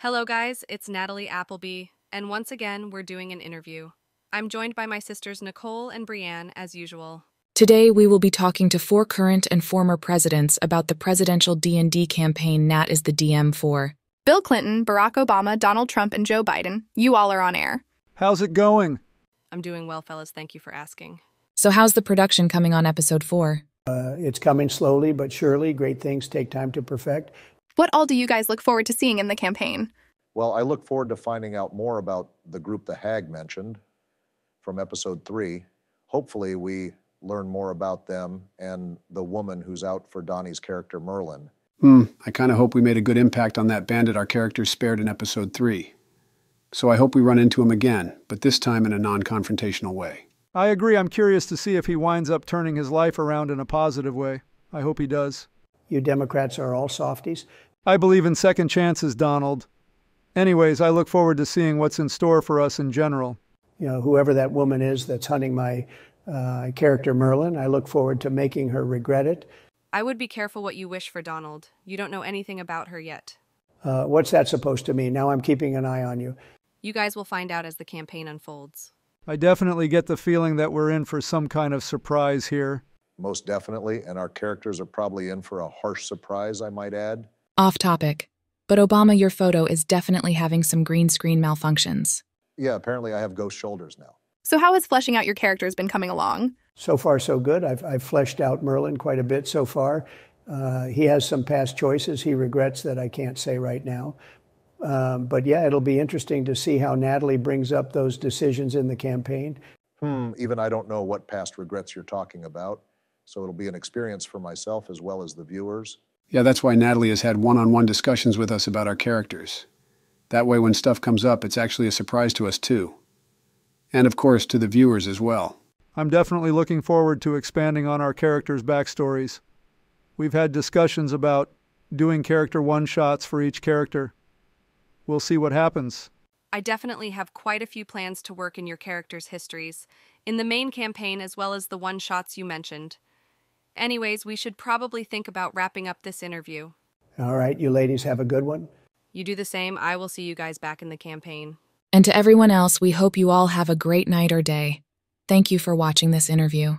Hello, guys, it's Natalie Appleby, and once again, we're doing an interview. I'm joined by my sisters Nicole and Breann, as usual. Today we will be talking to four current and former presidents about the presidential D&D campaign Nat is the DM for. Bill Clinton, Barack Obama, Donald Trump, and Joe Biden. You all are on air. How's it going? I'm doing well, fellas. Thank you for asking. So how's the production coming on episode 4? Uh, it's coming slowly but surely. Great things take time to perfect. What all do you guys look forward to seeing in the campaign? Well, I look forward to finding out more about the group the Hag mentioned from episode three. Hopefully, we learn more about them and the woman who's out for Donnie's character, Merlin. Hmm, I kind of hope we made a good impact on that bandit our characters spared in episode 3. So I hope we run into him again, but this time in a non confrontational way. I agree. I'm curious to see if he winds up turning his life around in a positive way. I hope he does. You Democrats are all softies. I believe in second chances, Donald. Anyways, I look forward to seeing what's in store for us in general. You know, whoever that woman is that's hunting my uh, character Merlin, I look forward to making her regret it. I would be careful what you wish for Donald. You don't know anything about her yet. Uh, what's that supposed to mean? Now I'm keeping an eye on you. You guys will find out as the campaign unfolds. I definitely get the feeling that we're in for some kind of surprise here. Most definitely, and our characters are probably in for a harsh surprise, I might add. Off topic. But Obama, your photo is definitely having some green screen malfunctions. Yeah, apparently I have ghost shoulders now. So, how has fleshing out your characters been coming along? So far, so good. I've, I've fleshed out Merlin quite a bit so far. Uh, he has some past choices he regrets that I can't say right now. Um, but yeah, it'll be interesting to see how Natalie brings up those decisions in the campaign. Hmm, even I don't know what past regrets you're talking about. So it'll be an experience for myself as well as the viewers. Yeah, that's why Natalie has had one on one discussions with us about our characters. That way, when stuff comes up, it's actually a surprise to us, too. And of course, to the viewers as well. I'm definitely looking forward to expanding on our characters' backstories. We've had discussions about doing character one shots for each character. We'll see what happens. I definitely have quite a few plans to work in your characters' histories, in the main campaign as well as the one shots you mentioned. Anyways, we should probably think about wrapping up this interview. All right, you ladies have a good one. You do the same. I will see you guys back in the campaign. And to everyone else, we hope you all have a great night or day. Thank you for watching this interview.